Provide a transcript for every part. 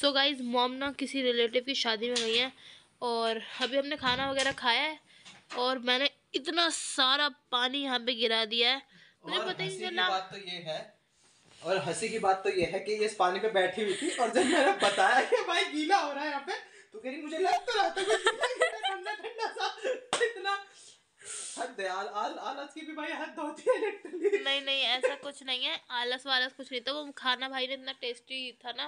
सो so guys mom ना किसी relative की शादी में गई हैं और अभी हमने खाना वगैरह खाया है और मैंने इतना सारा पानी यहाँ पे गिरा दिया है। मुझे और पता ही हँसी नहीं की चला। बात तो ये है और हँसी की बात तो ये है कि ये इस पानी पे बैठी हुई थी और जब मैंने बताया कि भाई गीला हो रहा है यहाँ पे तो कह रही मुझे लग तो रहा था ठंडा ठंडा सा इतना हद है आल, आल, आलस की भी भाई हद होती है लिटरली नहीं नहीं ऐसा कुछ नहीं है आलस वालस कुछ नहीं था वो खाना भाई ने इतना टेस्टी था ना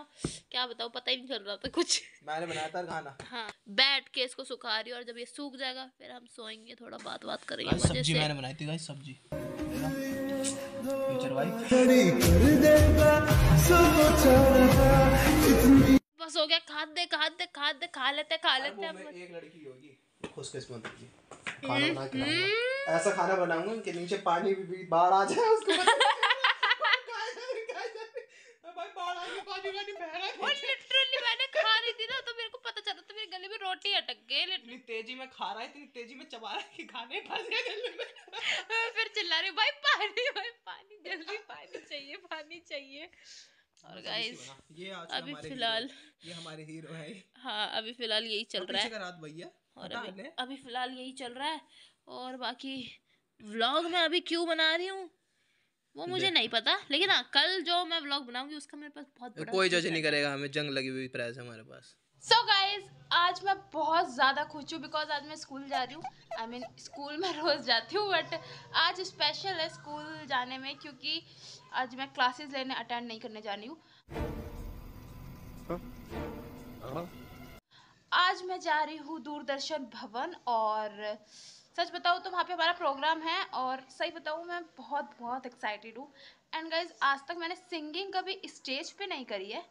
क्या बताओ पता ही नहीं चल रहा था कुछ। मैंने बनाया था खाना। हाँ बैठ के इसको सुखा रही और जब ये सूख जाएगा फिर हम सोएँगे थोड़ा बात बात करेंगे सब्ज़ी मैंने बनाई थी गाइस सब्ज़ी। फ्यूचर बस हो गया खाद दे खाद दे खाद दे खा लेते खा लेते अब एक लड़की होगी। खुशकिस्मत होगी। खाना बना के ऐसा खाना बनाऊँगा कि नीचे पानी भी, भी बाढ़ आ जाए उसको भाई बाढ़ आ गई पानी वानी बह रहा और लिटरली मैंने खा रही थी ना तो में रोटी अटक गई इतनी तेज़ी में खा रहा है इतनी तेज़ी में चबा रहा है कि खाने फंस गले में। फिर चिल्ला रही भाई पानी भाई पानी जल्दी पानी चाहिए पानी चाहिए। और गाइस ये आज अभी फ़िलहाल ये हमारे हीरो है। हाँ अभी फ़िलहाल यही चल रहा है। रात भैया और अभी अभी फ़िलहाल यही चल रहा है। और बाकी व्लॉग मैं अभी क्यों बना रही हूँ वो मुझे नहीं पता। लेकिन हाँ कल जो मैं व्लॉग बनाऊँगी उसका मेरे पास बहुत बड़ा कोई जज नहीं करेगा हमें जंग लगी हुई प्राइस है हमारे पास। सो so गाइज़ आज मैं बहुत ज़्यादा खुश हूँ बिकॉज़ आज मैं स्कूल जा रही हूँ। आई मीन स्कूल में रोज़ जाती हूँ बट आज स्पेशल है स्कूल जाने में क्योंकि आज मैं क्लासेस लेने अटेंड नहीं करने जा रही हूँ। आज मैं जा रही हूँ दूरदर्शन भवन और सच बताऊँ तो वहाँ पे हमारा प्रोग्राम है और सही बताऊँ मैं बहुत बहुत एक्साइटेड हूँ। एंड गाइज़ आज तक मैंने सिंगिंग कभी स्टेज पे नहीं करी है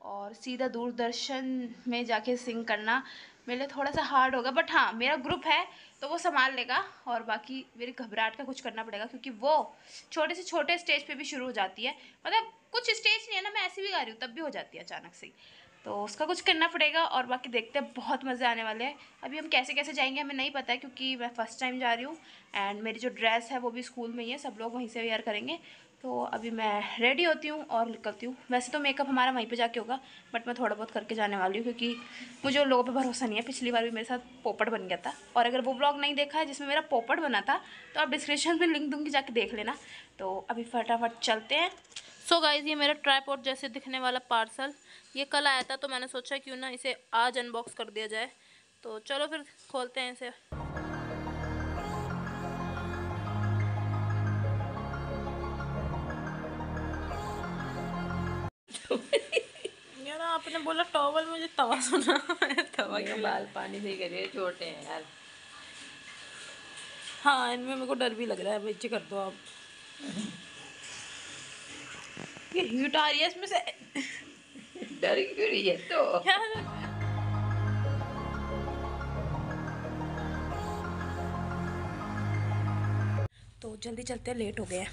और सीधा दूरदर्शन में जाके सिंग करना मेरे लिए थोड़ा सा हार्ड होगा बट हाँ मेरा ग्रुप है तो वो संभाल लेगा और बाकी मेरी घबराहट का कुछ करना पड़ेगा, क्योंकि वो छोटे से छोटे स्टेज पे भी शुरू हो जाती है। मतलब कुछ स्टेज नहीं है ना, मैं ऐसे भी गा रही हूँ, तब भी हो जाती है अचानक से। तो उसका कुछ करना पड़ेगा और बाकी देखते हैं, बहुत मज़े आने वाले हैं। अभी हम कैसे कैसे जाएँगे हमें नहीं पता है, क्योंकि मैं फ़र्स्ट टाइम जा रही हूँ एंड मेरी जो ड्रेस है वो भी स्कूल में ही है, सब लोग वहीं से वेयर करेंगे। तो अभी मैं रेडी होती हूँ और निकलती हूँ। वैसे तो मेकअप हमारा वहीं पे जाके होगा बट मैं थोड़ा बहुत करके जाने वाली हूँ क्योंकि मुझे उन लोगों पे भरोसा नहीं है। पिछली बार भी मेरे साथ पोपट बन गया था और अगर वो ब्लॉग नहीं देखा है जिसमें मेरा पोपट बना था तो आप डिस्क्रिप्शन में लिंक दूँगी, जाके देख लेना। तो अभी फटाफट चलते हैं। सो so गाइज़ ये मेरा ट्राईपोर्ट जैसे दिखने वाला पार्सल ये कल आया था तो मैंने सोचा क्यों ना इसे आज अनबॉक्स कर दिया जाए। तो चलो फिर खोलते हैं इसे। आपने बोला टॉवल मुझे तवा सुना। तवा ये बाल पानी से करिए छोटे हैं यार। हाँ इनमें मेरे को डर भी लग रहा है। बच्चे कर दो आप। ये हीट आ रही है इसमें से। डर क्यों रही है तो? तो जल्दी चलते हैं लेट हो गए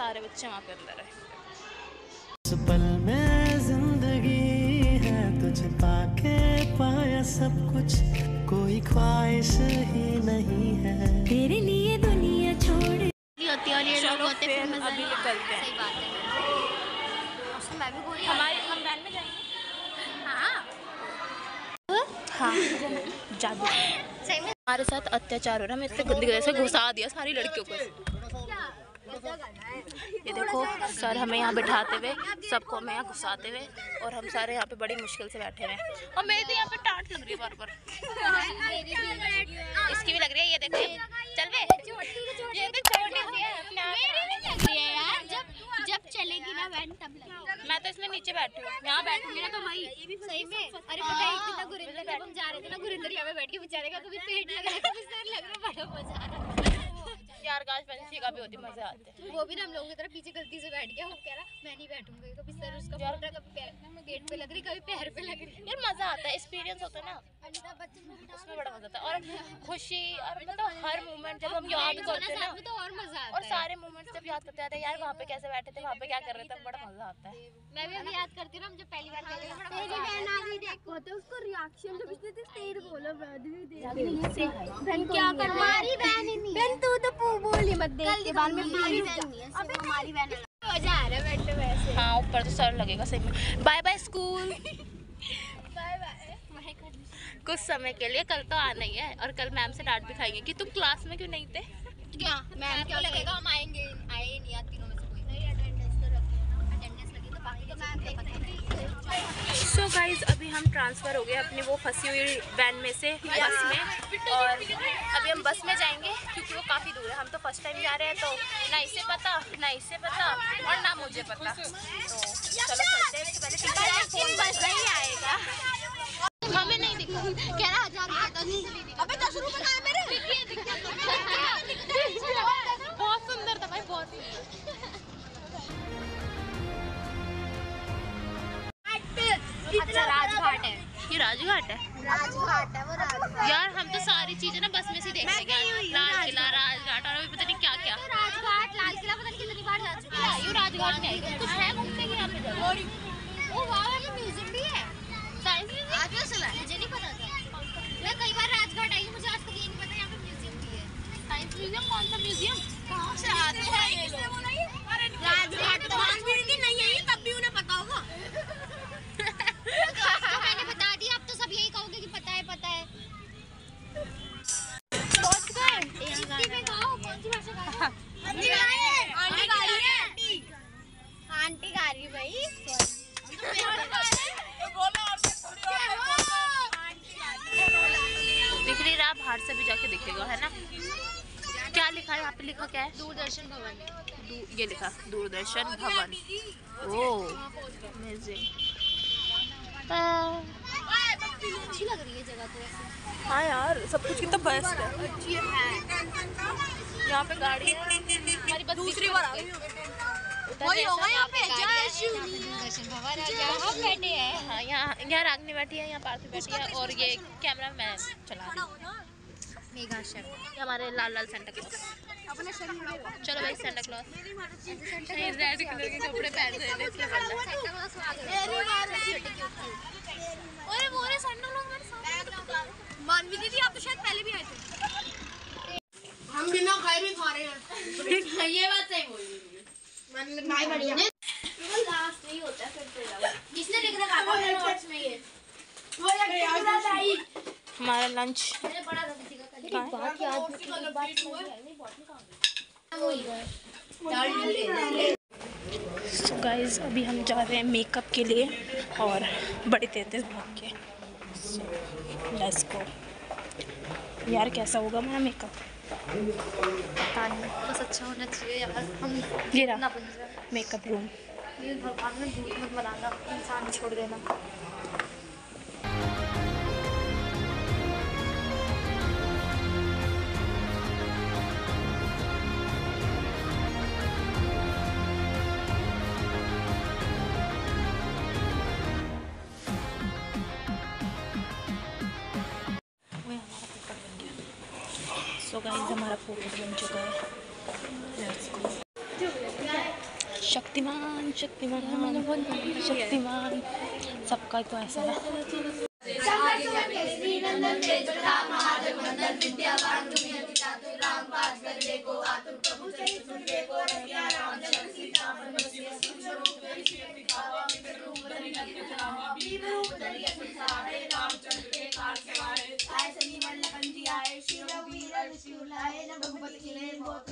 सारे बच्चे वहाँ पे अंदर है पल में ज़िंदगी है तुझ पाके पाया सब कुछ। कोई ख्वाहिश ही नहीं है। तेरे लिए दुनिया छोड़। होती है और ये लोग होते फिर अभी निकलते हैं। सही बात है। मैं भी गोरी हमारे हम वैन में जाएँगे? हाँ। हाँ जादू। सही में हमारे साथ अत्याचार हो रहा है। मैं इतने गंदी तरह से घुसा दिया सारी लड़कियों को। ये देखो सर हमें यहाँ बिठाते हुए सबको हमें यहाँ घुसाते हुए और हम सारे यहाँ पे बड़ी मुश्किल से बैठे हुए और मेरे तो यहाँ पे टाट लग रही है बार बार। इसकी भी लग रही है ये देखो। चल वे तो जब चलेगी ना वैन तब लगेगी मैं तो इसमें नीचे बैठी हूँ। यहाँ बैठूँगी ना तो भाई सही में। अरे पता है कितना गुरिंदर हम जा रहे थे ना गुरिंदर यहाँ पे बैठ के बेचारे का तो कभी पेट लग रहा है तो कभी सर लग रहा बड़ा मज़ा यार गाछ पंछी का भी होती मज़ा आते हैं। वो भी ना हम लोगों की तरह पीछे गलती से बैठ गया वो कह रहा मैं नहीं बैठूँगा। कभी सर उसका रहा कभी पैर गेट पे लग रही कभी पैर पे लग रही। यार मज़ा आता है एक्सपीरियंस होता है ना। उसमें बड़ा मज़ा आता है। और खुशी और मतलब हर मोमेंट जब हम याद करते हैं ना तो और मज़ा आता है। और सारे मोमेंट्स जब याद करते हैं यार वहाँ पे कैसे बैठे थे वहाँ पे क्या कर रहे थे बड़ा मज़ा आता है। मैं भी अभी याद करती हूँ ना हम जब पहली बार गए थे बड़ा बहन आ गई देखो तो उसको रिएक्शन जब उसने तो तेर बोला बहन क्या कर हमारी बहन ही नहीं बहन तू तो बोली मत देख के बाद में हमारी बहन है बहन मज़ा आ रहा है बैठे वैसे। हाँ ऊपर तो सर लगेगा सही में। Bye bye school. Bye bye. कुछ समय के लिए कल तो आना ही है और कल मैम से डांट भी खाएँगे कि तुम क्लास में क्यों नहीं थे? क्या? मैम क्या लगेगा हम आएँगे आए नहीं तीनों में से कोई। नहीं अटेंडेंस तो है अटेंडेंस लगी तो बाकी तो मैम ही। सो गाइज़ अभी हम ट्रांसफ़र हो गए अपनी वो फंसी हुई वैन में से बस में। और अभी हम बस में जाएँगे क्योंकि वो काफ़ी दूर है हम तो फ़र्स्ट टाइम जा रहे हैं तो ना इसे पता ना इसे पता और ना मुझे पता। तो चलो चलते हैं पहले फ़ोन बस नहीं आएगा हमें नहीं दिखा। कह रहा हज़ार रुपए अबे दस कहाँ है मेरे। बहुत सुंदर था भाई बहुत सुंदर अच्छा राजघाट है। ये राजघाट है? राजघाट है वो राजघाट। यार हम तो सारी चीज़ें ना बस में से देख रहे हैं लाल किला राजघाट और अभी पता नहीं क्या क्या राजघाट लाल किला पता नहीं कितनी बार जा चुकी है ये राजघाट में कुछ है घूमने के यहाँ पे जगह वो वहाँ वाला म्यूज़ियम भी है. साइंस म्यूज़ियम आज क्यों चला मुझे नहीं पता था. मैं कई बार राजघाट आई हूँ मुझे आज तक ये नहीं पता यहाँ पे म्यूज़ियम भी है. साइंस म्यूज़ियम कौन सा म्यूज़ियम कहाँ से आते हैं राजघाट तो क्या है दूरदर्शन भवन। दू- ये लिखा दूरदर्शन भवन। ओ अच्छी लग रही है जगह तो हाँ यार सब कुछ कितना बेस्ट है। यहाँ पे गाड़ी है। हमारी बस दूसरी बार आ गई वही होगा यहाँ पे दूरदर्शन बैठे हैं। हाँ यहाँ यहाँ रागनी बैठी है यहाँ पार्थी बैठी है और ये कैमरा मैन चला रही है। मेघा शर्मा हमारे लाल लाल सेंटर के चलो भाई सेंटा क्लॉज नहीं रेड कलर के कपड़े पहन रहे हैं इसलिए बोल रहा हूँ। अरे वो रे संडा लोग मेरे साथ मानवी दीदी आप तो शायद पहले भी आए थे। हम बिना खाए भी खा रहे हैं। ये बात सही बोल भाई बढ़िया। किसने लिख रखा है नोट्स में ये? वो हमारा लंच मैंने पढ़ा था बात याद बात सो गाइस अभी हम जा रहे हैं मेकअप के लिए और बड़े तेज तेज भाग के लेट्स गो यार कैसा होगा मेरा मेकअप पता नहीं बस अच्छा होना चाहिए यार। हम ये रहा मेकअप रूम ये भगवान में झूठ मत बनाना इंसान छोड़ देना। बन चुका है. शक्तिमान शक्तिमान शक्तिमान। सबका तो ऐसा है। मेकअप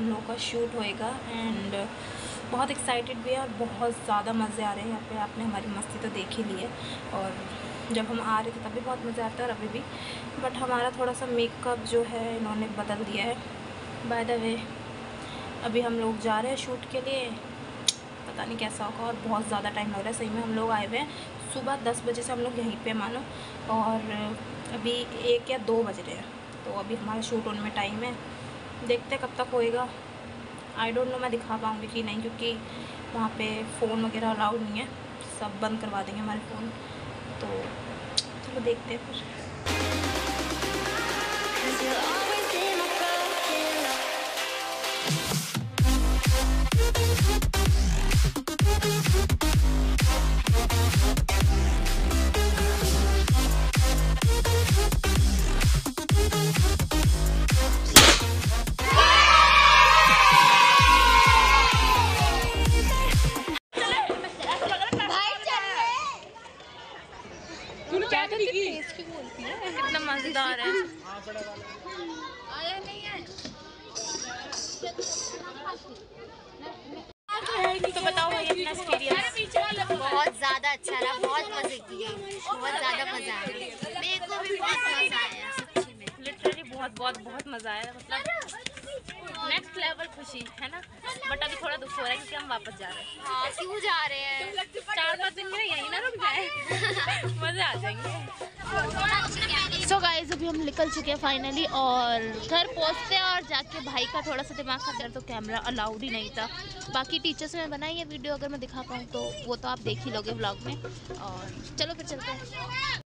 हम लोगों का शूट होएगा एंड बहुत एक्साइटेड भी है और बहुत ज़्यादा मज़े आ रहे हैं यहाँ पे। आपने हमारी मस्ती तो देख ही ली है और जब हम आ रहे थे तब भी बहुत मज़ा आता है और अभी भी। बट हमारा थोड़ा सा मेकअप जो है इन्होंने बदल दिया है। बाय द वे अभी हम लोग जा रहे हैं शूट के लिए। पता नहीं कैसा होगा और बहुत ज़्यादा टाइम लग रहा है। सही में हम लोग आए हुए हैं सुबह दस बजे से हम लोग यहीं पे मानो। और, अभी एक या दो बज रहे हैं। तो अभी हमारा शूट होने में टाइम है। देखते कब तक होएगा। आई डोंट नो मैं दिखा पाऊँगी कि नहीं, क्योंकि वहाँ पे फ़ोन वगैरह अलाउड नहीं है। सब बंद करवा देंगे हमारे फ़ोन तो चलो देखते हैं फिर। कितना मज़ेदार है। तो बताओ भाई अपना एक्सपीरियंस बहुत ज़्यादा अच्छा रहा बहुत मज़े किए। बहुत ज़्यादा मज़ा आया। मेरे को भी बहुत मज़ा आया सच्ची में। लिटरली बहुत बहुत बहुत मज़ा आया। मतलब नेक्स्ट लेवल खुशी है ना? बट अभी थोड़ा दुख हो रहा है क्योंकि हम वापस जा रहे हैं। हाँ क्यों जा रहे हैं? चार पाँच दिन में यहीं ना रुक जाए। सो so गाइस अभी हम निकल चुके हैं फाइनली और घर पहुँचते हैं और जाके भाई का थोड़ा सा दिमाग खा तो कैमरा अलाउड ही नहीं था। बाकी टीचर्स ने बनाई है वीडियो अगर मैं दिखा पाऊँ तो वो तो आप देख ही लोगे ब्लॉग में। और चलो फिर चलते हैं।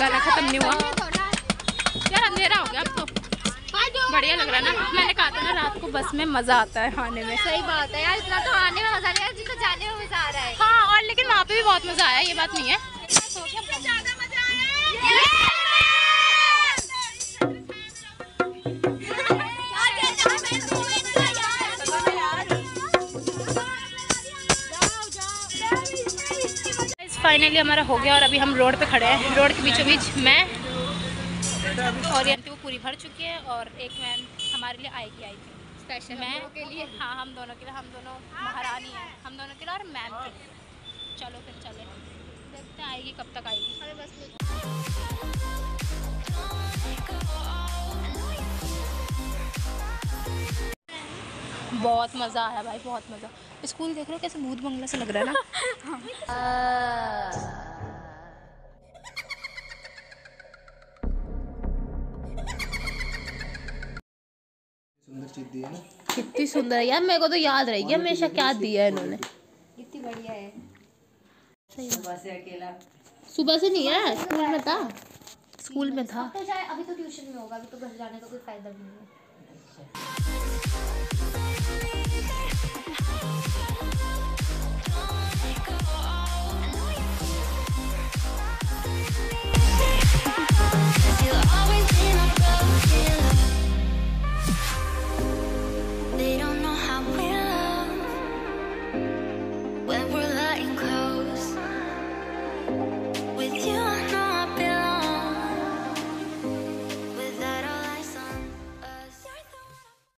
गाना खत्म नहीं हुआ। यार अंधेरा हो गया अब तो। बढ़िया लग रहा है ना। मैंने कहा था ना रात को बस में मज़ा आता है आने में। सही बात है यार इतना तो आने में मज़ा नहीं आया जितना जाने में मज़ा आ रहा है। हाँ और लेकिन वहाँ पे भी बहुत मज़ा आया ये बात नहीं है। फाइनली हमारा हो गया और अभी हम रोड पे खड़े हैं। रोड के बीचों बीच मैं और ये वो पूरी भर चुकी है और एक मैम हमारे लिए आएगी आई थी। स्पेशल मैं के लिए? हाँ हम दोनों के लिए हम दोनों महारानी हैं। हम दोनों के लिए और मैम के लिए। चलो फिर चले। देखते हैं आएगी कब तक आएगी। अरे बस बहुत मज़ा आया भाई बहुत मज़ा। स्कूल देख रहे हो कैसे भूत बंगला से लग रहा है ना? कितनी सुंदर है यार मेरे को तो याद रहेगी हमेशा क्या दिया है इन्होंने। कितनी बढ़िया है। सुबह से अकेला सुबह से नहीं है स्कूल में था? स्कूल में था। तो अभी तो ट्यूशन में होगा अभी तो घर जाने का कोई फ़ायदा नहीं है।